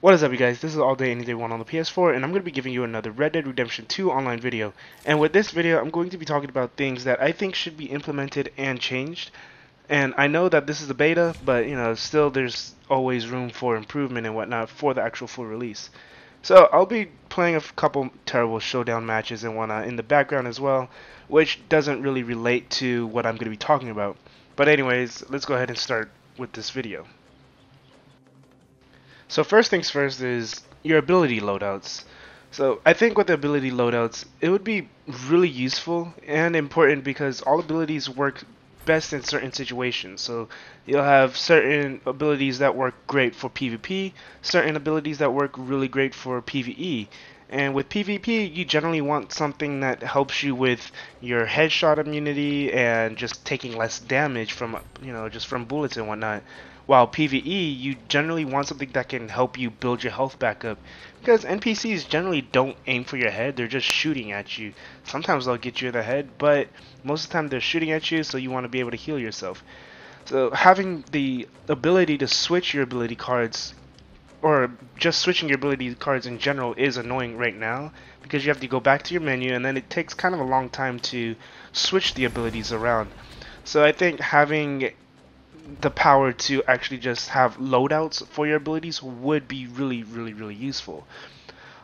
What is up you guys, this is All Day Any Day 1 on the PS4 and I'm going to be giving you another Red Dead Redemption 2 online video. And with this video I'm going to be talking about things that I think should be implemented and changed. And I know that this is a beta, but you know, still there's always room for improvement and whatnot for the actual full release. So I'll be playing a couple terrible showdown matches and whatnot in the background as well, which doesn't really relate to what I'm going to be talking about. But anyways, let's go ahead and start with this video. So first things first is your ability loadouts. So I think with the ability loadouts, it would be really useful and important because all abilities work best in certain situations. So you'll have certain abilities that work great for PvP, certain abilities that work really great for PvE. And with PvP, you generally want something that helps you with your headshot immunity and just taking less damage from, you know, just from bullets and whatnot. While PvE, you generally want something that can help you build your health back up. Because NPCs generally don't aim for your head, they're just shooting at you. Sometimes they'll get you in the head, but most of the time they're shooting at you, so you want to be able to heal yourself. So having the ability to switch your ability cards or just switching your ability cards in general is annoying right now because you have to go back to your menu and then it takes kind of a long time to switch the abilities around. So I think having the power to actually just have loadouts for your abilities would be really, really, really useful.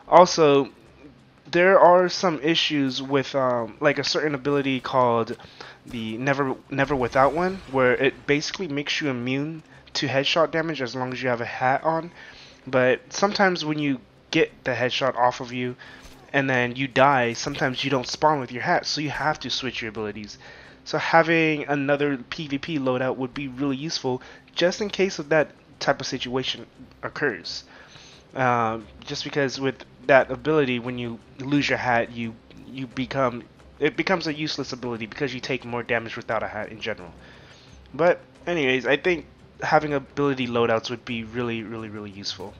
Also, there are some issues with um, like a certain ability called the never never without one, where it basically makes you immune to headshot damage as long as you have a hat on. But sometimes when you get the headshot off of you and then you die, sometimes you don't spawn with your hat, so you have to switch your abilities. So having another PvP loadout would be really useful just in case of that type of situation occurs. Uh, just because with that ability, when you lose your hat, you you become it becomes a useless ability because you take more damage without a hat in general. But anyways, I think having ability loadouts would be really, really, really useful.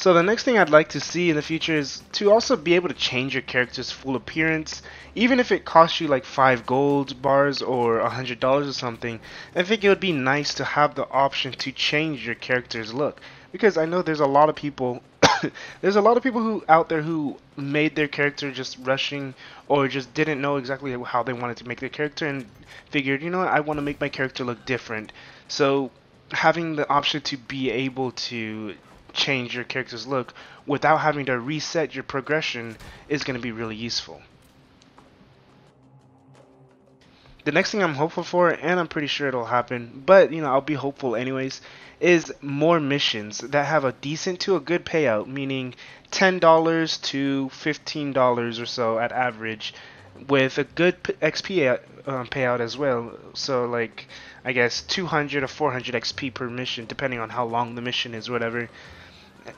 So the next thing I'd like to see in the future is to also be able to change your character's full appearance, even if it costs you like 5 gold bars or $100 or something. I think it would be nice to have the option to change your character's look. Because I know there's a lot of people there's a lot of people who out there who made their character just rushing or just didn't know exactly how they wanted to make their character and figured, you know what, I want to make my character look different. So having the option to be able to change your character's look without having to reset your progression is going to be really useful. The next thing I'm hopeful for, and I'm pretty sure it'll happen, but you know, I'll be hopeful anyways, is more missions that have a decent to a good payout, meaning $10 to $15 or so at average, with a good XP um, payout as well. So, like, I guess 200 or 400 XP per mission, depending on how long the mission is, whatever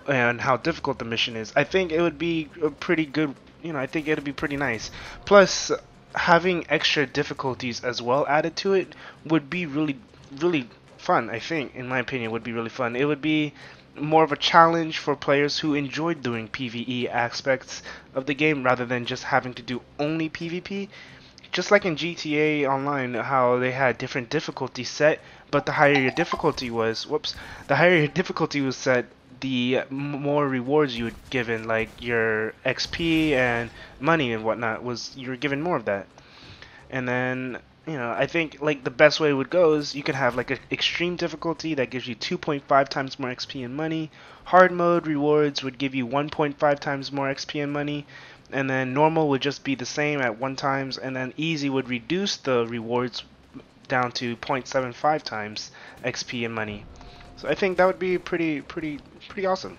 and how difficult the mission is. I think it would be a pretty good, you know, I think it'd be pretty nice. Plus, having extra difficulties as well added to it would be really, really fun, I think, in my opinion, would be really fun. It would be more of a challenge for players who enjoyed doing PvE aspects of the game rather than just having to do only PvP. Just like in GTA Online, how they had different difficulty set, but the higher your difficulty was, whoops, the higher your difficulty was set, the more rewards you would given, like your XP and money and whatnot, was you were given more of that. And then, you know, I think like the best way would go is you could have like an extreme difficulty that gives you 2.5 times more XP and money. Hard mode rewards would give you 1.5 times more XP and money. And then normal would just be the same at one times, and then easy would reduce the rewards down to 0.75 times XP and money. So I think that would be pretty, pretty, pretty awesome.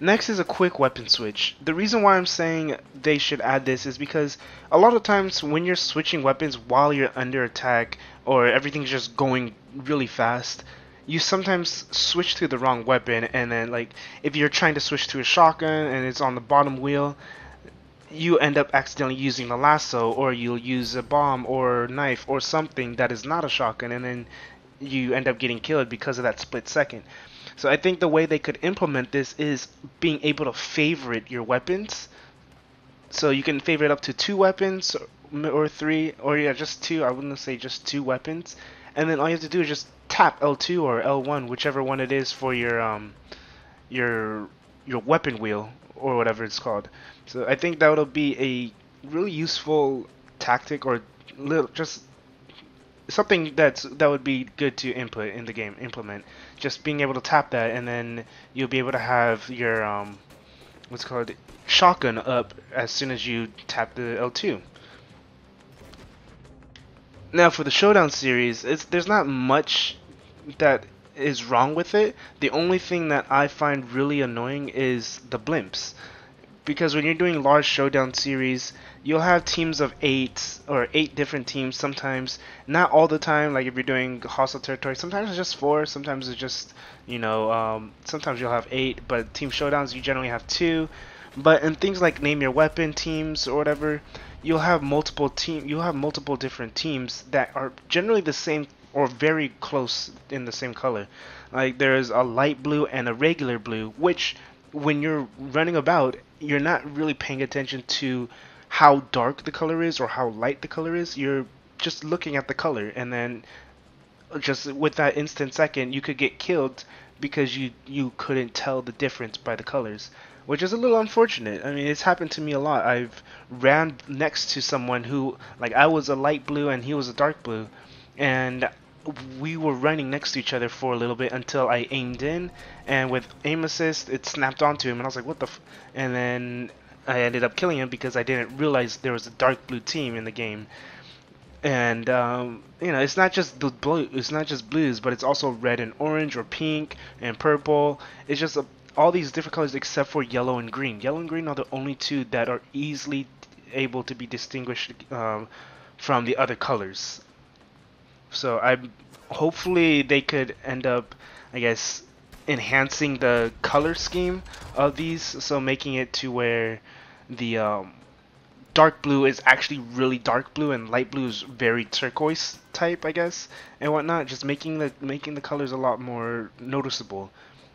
Next is a quick weapon switch. The reason why I'm saying they should add this is because a lot of times when you're switching weapons while you're under attack or everything's just going really fast, you sometimes switch to the wrong weapon and then like if you're trying to switch to a shotgun and it's on the bottom wheel, you end up accidentally using the lasso or you'll use a bomb or knife or something that is not a shotgun and then you end up getting killed because of that split second. So I think the way they could implement this is being able to favorite your weapons. So you can favorite up to two weapons or three, or yeah, just two. I wouldn't say just two weapons, and then all you have to do is just tap L2 or L1, whichever one it is for your um your your weapon wheel or whatever it's called. So I think that would be a really useful tactic or little just something that's that would be good to input in the game implement. Just being able to tap that and then you'll be able to have your um what's called? Shotgun up as soon as you tap the L2 now for the showdown series it's there's not much that is wrong with it. The only thing that I find really annoying is the blimps because when you're doing large showdown series you'll have teams of eight or eight different teams sometimes. Not all the time like if you're doing hostile territory sometimes it's just four sometimes it's just you know um, sometimes you'll have eight but team showdowns you generally have two. But in things like name your weapon teams or whatever you'll have multiple team you'll have multiple different teams that are generally the same or very close in the same color. Like there's a light blue and a regular blue which when you're running about you're not really paying attention to how dark the color is or how light the color is. You're just looking at the color, and then just with that instant second, you could get killed because you you couldn't tell the difference by the colors, which is a little unfortunate. I mean, it's happened to me a lot. I've ran next to someone who like I was a light blue and he was a dark blue, and we were running next to each other for a little bit until I aimed in, and with aim assist, it snapped onto him, and I was like, "What the?" And then I ended up killing him because I didn't realize there was a dark blue team in the game. And um, you know, it's not just the blue, it's not just blues, but it's also red and orange or pink and purple. It's just a, all these different colors except for yellow and green. Yellow and green are the only two that are easily able to be distinguished um, from the other colors. So I'm hopefully they could end up, I guess, enhancing the color scheme of these, so making it to where the um, dark blue is actually really dark blue and light blue is very turquoise type, I guess, and whatnot. Just making the making the colors a lot more noticeable.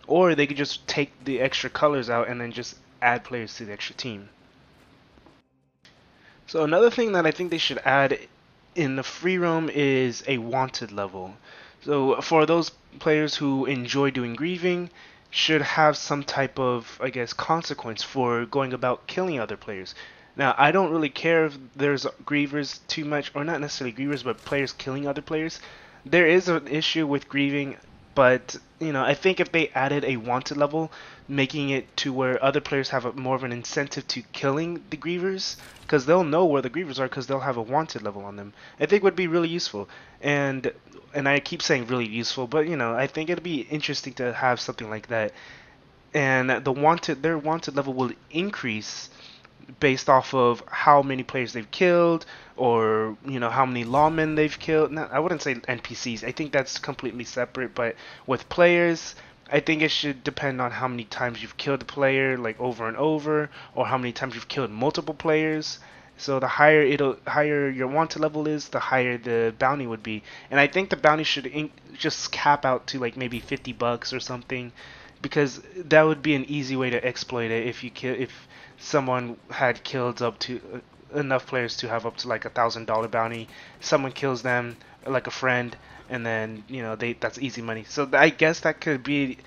Or they could just take the extra colors out and then just add players to the extra team. So another thing that I think they should add in the free roam is a wanted level. So for those players who enjoy doing grieving, should have some type of, I guess, consequence for going about killing other players. Now, I don't really care if there's grievers too much, or not necessarily grievers, but players killing other players. There is an issue with grieving, but you know, I think if they added a wanted level, making it to where other players have a, more of an incentive to killing the grievers, because they'll know where the grievers are, because they'll have a wanted level on them. I think would be really useful. And and I keep saying really useful, but you know, I think it'd be interesting to have something like that. And the wanted their wanted level will increase based off of how many players they've killed or you know how many lawmen they've killed. Not, I wouldn't say NPCs. I think that's completely separate. But with players, I think it should depend on how many times you've killed a player, like over and over, or how many times you've killed multiple players. So the higher it'll higher your wanted level is, the higher the bounty would be. And I think the bounty should just cap out to like maybe 50 bucks or something, because that would be an easy way to exploit it if you kill if someone had killed up to uh, enough players to have up to like a thousand dollar bounty. Someone kills them like a friend, and then you know they that's easy money. So I guess that could be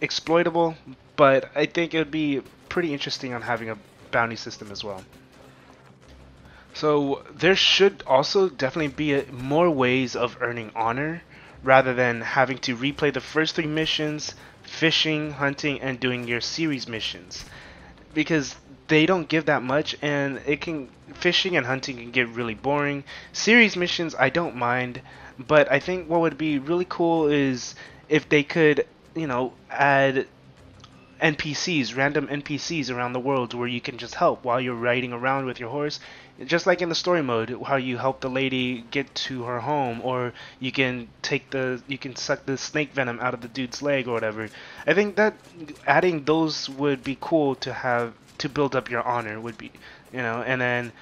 exploitable, but I think it would be pretty interesting on having a bounty system as well. So there should also definitely be a, more ways of earning honor rather than having to replay the first three missions, fishing, hunting, and doing your series missions. Because they don't give that much and it can fishing and hunting can get really boring. Series missions I don't mind, but I think what would be really cool is if they could, you know, add NPCs, random NPCs around the world where you can just help while you're riding around with your horse. Just like in the story mode, how you help the lady get to her home, or you can take the you can suck the snake venom out of the dude's leg or whatever. I think that adding those would be cool to have to build up your honor would be, you know, and then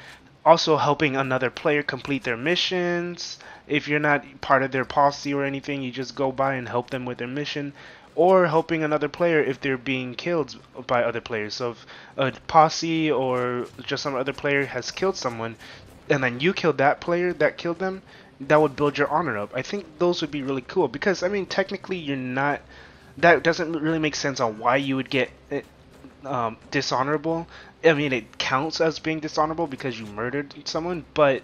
also helping another player complete their missions. If you're not part of their posse or anything, you just go by and help them with their mission or helping another player if they're being killed by other players. So if a posse or just some other player has killed someone, and then you killed that player that killed them, that would build your honor up. I think those would be really cool because I mean technically you're not that doesn't really make sense on why you would get eh, um, dishonorable. I mean it counts as being dishonorable because you murdered someone, but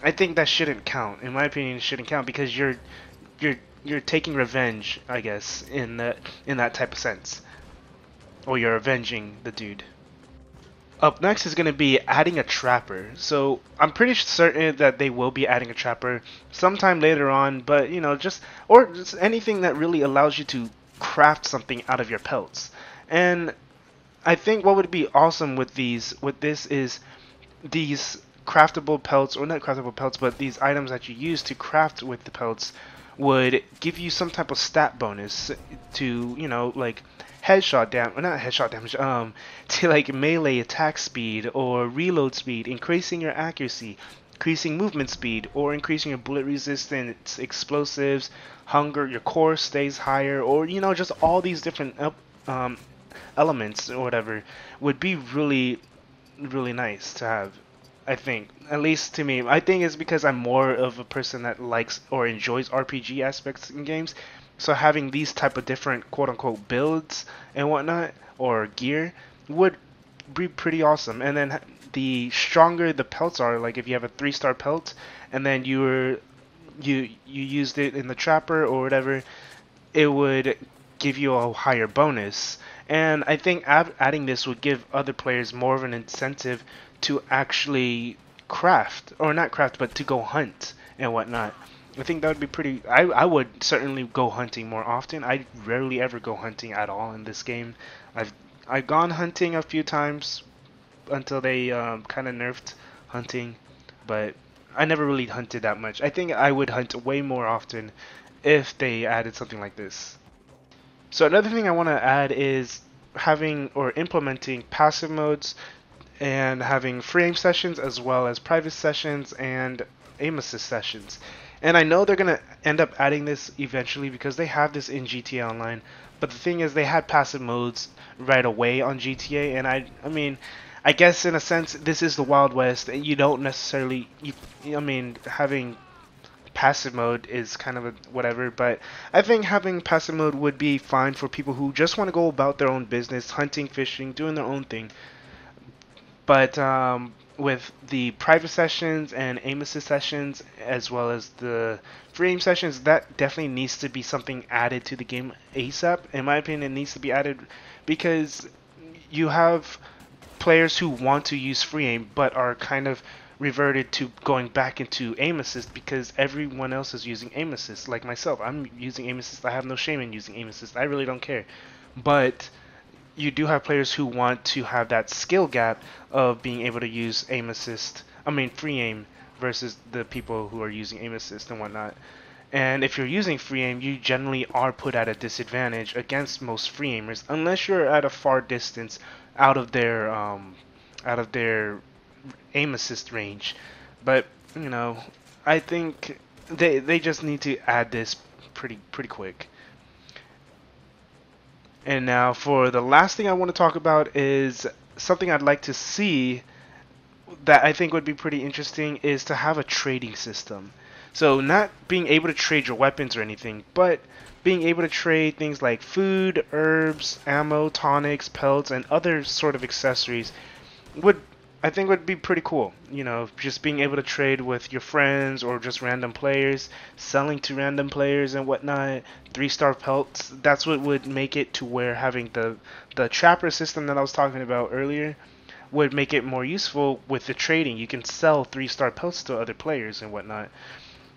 I think that shouldn't count. In my opinion, it shouldn't count because you're you're you're taking revenge, I guess, in that in that type of sense. Or you're avenging the dude. Up next is going to be adding a trapper. So I'm pretty certain that they will be adding a trapper sometime later on, but you know, just or just anything that really allows you to craft something out of your pelts. And I think what would be awesome with these with this is these craftable pelts or not craftable pelts, but these items that you use to craft with the pelts would give you some type of stat bonus to, you know, like headshot damage, not headshot damage, um, to like melee attack speed or reload speed, increasing your accuracy, increasing movement speed, or increasing your bullet resistance, explosives, hunger, your core stays higher, or you know, just all these different um, elements or whatever would be really, really nice to have. I think, at least to me, I think it's because I'm more of a person that likes or enjoys RPG aspects in games. So having these type of different quote unquote builds and whatnot or gear would be pretty awesome. And then the stronger the pelts are, like if you have a three star pelt and then you were you you used it in the trapper or whatever, it would give you a higher bonus. And I think adding this would give other players more of an incentive to actually craft, or not craft, but to go hunt and whatnot. I think that would be pretty. I, I would certainly go hunting more often. I rarely ever go hunting at all in this game. I've I've gone hunting a few times until they um, kind of nerfed hunting, but I never really hunted that much. I think I would hunt way more often if they added something like this. So another thing I want to add is having or implementing passive modes and having free aim sessions as well as private sessions and aim assist sessions. And I know they're going to end up adding this eventually because they have this in GTA Online. But the thing is, they had passive modes right away on GTA, and I, I mean, I guess in a sense, this is the Wild West, and you don't necessarily, you, I mean, having passive mode is kind of a whatever, but I think having passive mode would be fine for people who just want to go about their own business, hunting, fishing, doing their own thing. But um, with the private sessions and aim assist sessions as well as the free aim sessions that definitely needs to be something added to the game asap in my opinion it needs to be added because you have players who want to use free aim but are kind of reverted to going back into aim assist because everyone else is using aim assist like myself. I'm using aim assist i have no shame in using aim assist i really don't care. But you do have players who want to have that skill gap of being able to use aim assist. I mean, free aim versus the people who are using aim assist and whatnot. And if you're using free aim, you generally are put at a disadvantage against most free aimers, unless you're at a far distance out of their um, out of their aim assist range. But you know, I think they they just need to add this pretty pretty quick. And now for the last thing I want to talk about is something I'd like to see that I think would be pretty interesting is to have a trading system. So not being able to trade your weapons or anything, but being able to trade things like food, herbs, ammo, tonics, pelts, and other sort of accessories would I think would be pretty cool. You know, just being able to trade with your friends or just random players, selling to random players and whatnot. Three star pelts. That's what would make it to where having the the trapper system that I was talking about earlier would make it more useful with the trading. You can sell three star pelts to other players and whatnot.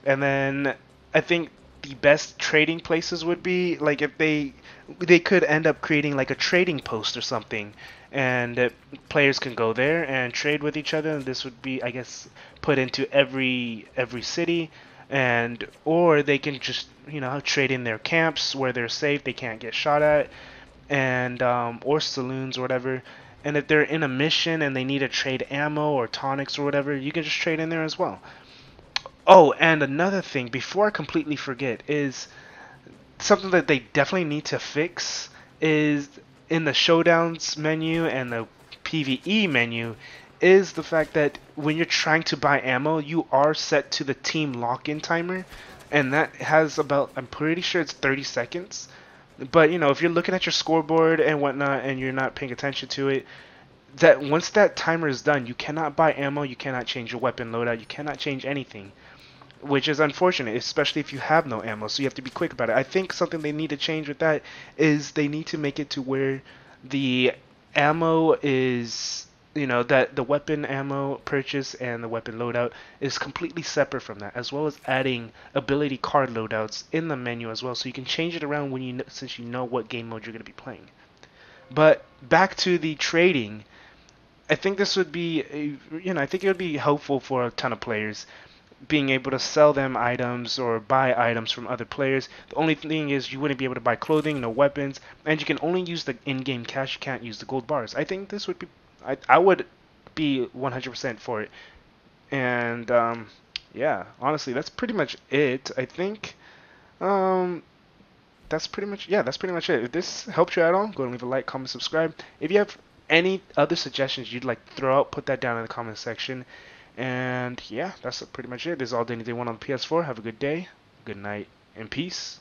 And then I think the best trading places would be like if they they could end up creating like a trading post or something and uh, players can go there and trade with each other and this would be i guess put into every every city and or they can just you know trade in their camps where they're safe they can't get shot at and um, or saloons or whatever and if they're in a mission and they need to trade ammo or tonics or whatever you can just trade in there as well oh and another thing before i completely forget is something that they definitely need to fix is in the showdowns menu and the PVE menu is the fact that when you're trying to buy ammo, you are set to the team lock-in timer, and that has about I'm pretty sure it's 30 seconds. But you know, if you're looking at your scoreboard and whatnot, and you're not paying attention to it, that once that timer is done, you cannot buy ammo, you cannot change your weapon loadout, you cannot change anything, which is unfortunate, especially if you have no ammo. So you have to be quick about it. I think something they need to change with that is they need to make it to where the ammo is you know that the weapon ammo purchase and the weapon loadout is completely separate from that as well as adding ability card loadouts in the menu as well so you can change it around when you since you know what game mode you're going to be playing but back to the trading I think this would be, you know, I think it would be helpful for a ton of players being able to sell them items or buy items from other players. The only thing is you wouldn't be able to buy clothing, no weapons, and you can only use the in-game cash. You can't use the gold bars. I think this would be, I, I would be 100% for it. And um, yeah, honestly, that's pretty much it. I think. Um, that's pretty much yeah. That's pretty much it. If this helped you at all, go and leave a like, comment, subscribe. If you have any other suggestions you'd like to throw out, put that down in the comment section. And yeah, that's pretty much it. This is all Day 1 on the PS4. Have a good day, good night, and peace.